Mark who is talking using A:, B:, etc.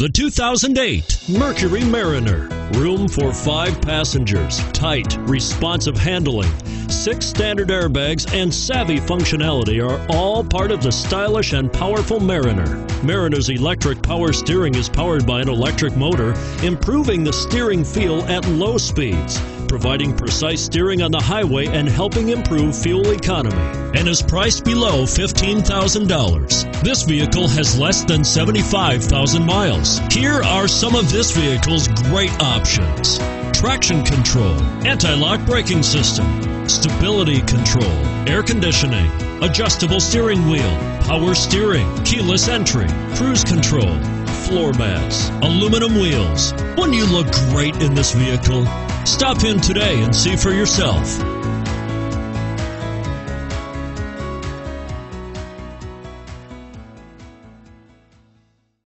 A: The 2008 Mercury Mariner. Room for five passengers, tight, responsive handling, six standard airbags, and savvy functionality are all part of the stylish and powerful Mariner. Mariner's electric power steering is powered by an electric motor, improving the steering feel at low speeds providing precise steering on the highway and helping improve fuel economy, and is priced below $15,000. This vehicle has less than 75,000 miles. Here are some of this vehicle's great options traction control, anti lock braking system, stability control, air conditioning, adjustable steering wheel, power steering, keyless entry, cruise control, floor mats, aluminum wheels. Wouldn't you look great in this vehicle? Stop in today and see for yourself.